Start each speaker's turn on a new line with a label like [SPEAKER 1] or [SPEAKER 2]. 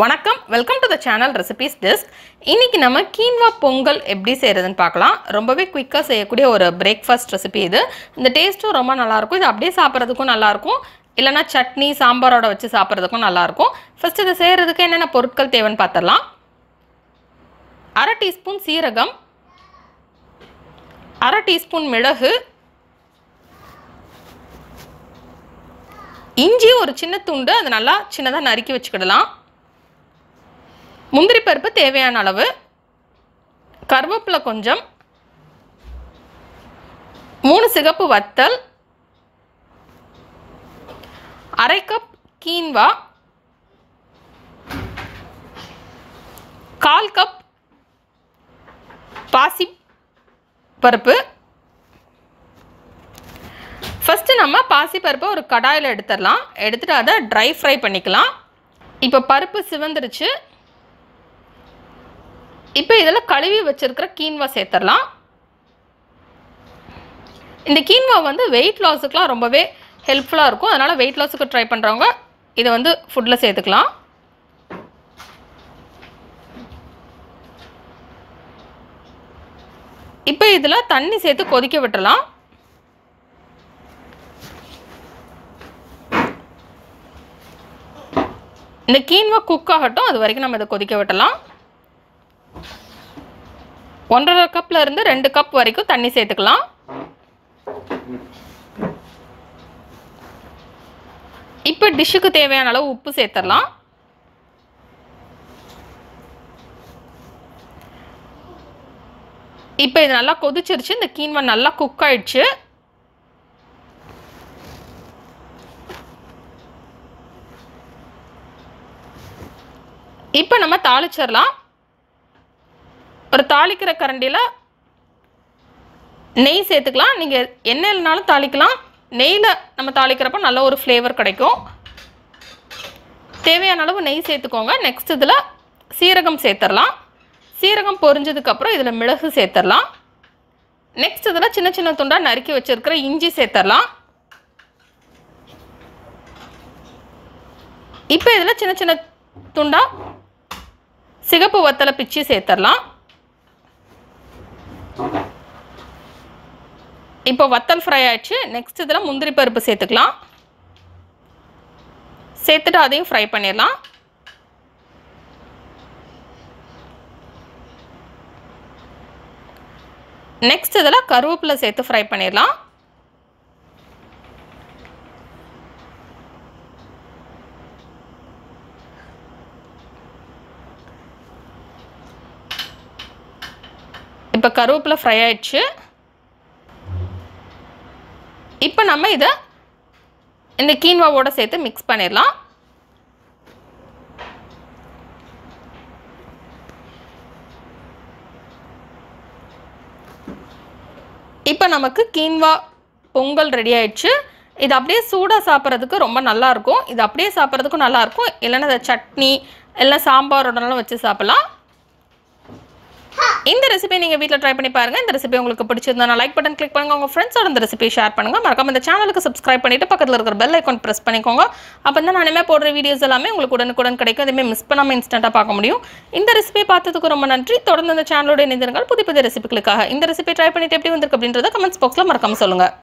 [SPEAKER 1] வணக்கம். Welcome to the channel recipes desk இன்னைக்கு நம்ம கீன்வா பொங்கல் எப்படி செய்கிறதுன்னு பார்க்கலாம். ரொம்பவே குயிக்காக செய்யக்கூடிய ஒரு பிரேக்ஃபாஸ்ட் ரெசிபி இது. இந்த டேஸ்ட்டும் ரொம்ப நல்லாயிருக்கும். இது அப்படியே சாப்பிட்றதுக்கும் நல்லாயிருக்கும். இல்லைனா சட்னி சாம்பாரோட வச்சு சாப்பிட்றதுக்கும் நல்லாயிருக்கும். ஃபஸ்ட் இதை செய்கிறதுக்கு என்னென்ன பொருட்கள் தேவைன்னு பார்த்துடலாம். அரை டீஸ்பூன் சீரகம். அரை டீஸ்பூன் மிளகு. இஞ்சி ஒரு சின்ன துண்டு. அது நல்லா சின்னதாக நறுக்கி வச்சுக்கிடலாம். முந்திரி பருப்பு தேவையான அளவு கருவேப்பிலை கொஞ்சம் மூணு சிகப்பு வத்தல் அரை கப் கீன்வா கால் கப் பாசி பருப்பு. ஃபஸ்ட்டு நம்ம பாசி பருப்பை ஒரு கடாயில் எடுத்துடலாம். எடுத்துகிட்டு அதை ட்ரை ஃப்ரை பண்ணிக்கலாம். இப்போ பருப்பு சிவந்துருச்சு. இப்போ இதில் கழுவி வச்சுருக்கிற கீன்வா சேர்த்துடலாம். இந்த கீன்வா வந்து வெயிட் லாஸுக்குலாம் ரொம்பவே ஹெல்ப்ஃபுல்லாக இருக்கும். அதனால் வெயிட் லாஸுக்கு ட்ரை பண்ணுறவங்க இதை வந்து ஃபுட்டில் சேர்த்துக்கலாம். இப்போ இதில் தண்ணி சேர்த்து கொதிக்க விட்டுலாம் இந்த கீன்வா குக் ஆகட்டும். அது வரைக்கும் நம்ம இதை கொதிக்க விட்டலாம் ஒன்றரை கப்பில் இருந்து ரெண்டு கப் வரைக்கும் தண்ணி சேர்த்துக்கலாம். இப்போ டிஷ்ஷுக்கு தேவையான அளவு உப்பு சேர்த்துடலாம் இப்போ இது நல்லா கொதிச்சிருச்சு இந்த கீன்வன் நல்லா குக் ஆயிடுச்சு. இப்போ நம்ம தாளிச்சிடலாம் ஒரு தாளிக்கிற கரண்டியில் நெய் சேர்த்துக்கலாம். நீங்கள் எண்ணெயிலனாலும் தாளிக்கலாம். நெய்யில் நம்ம தாளிக்கிறப்ப நல்ல ஒரு ஃப்ளேவர் கிடைக்கும். தேவையான அளவு நெய் சேர்த்துக்கோங்க. நெக்ஸ்ட் இதில் சீரகம் சேர்த்துடலாம் சீரகம் பொரிஞ்சதுக்கப்புறம் இதில் மிளகு சேர்த்துடலாம் நெக்ஸ்ட் இதில் சின்ன சின்ன துண்டாக நறுக்கி வச்சுருக்கிற இஞ்சி சேர்த்துடலாம் இப்போ இதில் சின்ன சின்ன துண்டாக சிகப்பு வத்தலை பிச்சு சேர்த்துடலாம் இப்போ வத்தல் ஃப்ரை ஆயிடுச்சு. நெக்ஸ்ட் இதில் முந்திரி பருப்பு சேர்த்துக்கலாம். சேர்த்துட்டு அதையும் ஃப்ரை பண்ணிடலாம். நெக்ஸ்ட் இதில் கருவேப்பிலை சேர்த்து ஃப்ரை பண்ணிடலாம். இப்போ கருவேப்பிலை ஃப்ரை ஆயிடுச்சு. இப்போ நம்ம இதை இந்த கீன்வாவோட சேர்த்து மிக்ஸ் பண்ணிடலாம். இப்போ நமக்கு கீன்வா பொங்கல் ரெடி ஆயிடுச்சு. இது அப்படியே சூடாக சாப்பிட்றதுக்கு ரொம்ப நல்லாயிருக்கும் இது அப்படியே சாப்பிட்றதுக்கும் நல்லாயிருக்கும் இல்லைன்னா அதை சட்னி இல்லை சாம்பாரோடலாம் வச்சு சாப்பிட்லாம். இந்த ரெசிபி நீங்கள் வீட்டில் ட்ரை பண்ணி பாருங்கள் இந்த ரெசிபி உங்களுக்கு பிடிச்சிருந்தா லைக் பட்டன் கிளிக் பண்ணுங்கள் உங்கள் ஃப்ரெண்ட்ஸோட இந்த ரெசிபி ஷேர் பண்ணுங்கள் மறக்காம இந்த சேனலுக்கு சப்ஸ்கிரைப் பண்ணிவிட்டு பக்கத்தில் இருக்கிற பெல் ஐக்கான் ப்ரெஸ் பண்ணிக்கோங்க. அப்போ தான் நான் இனிமேல் போடுற வீடியோஸ் எல்லாமே உங்களுக்கு உடனுக்குடன் கிடைக்கும். அதேமாதிரி மிஸ் பண்ணாமல் இன்ஸ்டண்ட்டாக பார்க்க முடியும். இந்த ரெசிபியை பார்த்ததுக்கு ரொம்ப நன்றி. தொடர்ந்து இந்த சேனலோட இணைந்திருங்கள். புது புது ரெசிபிகளுக்காக இந்த ரெசிபி ட்ரை பண்ணிட்டு எப்படி வந்திருக்கு அப்படின்றத கமெண்ட்ஸ் பாக்ஸில் மறக்காமல் சொல்லுங்கள்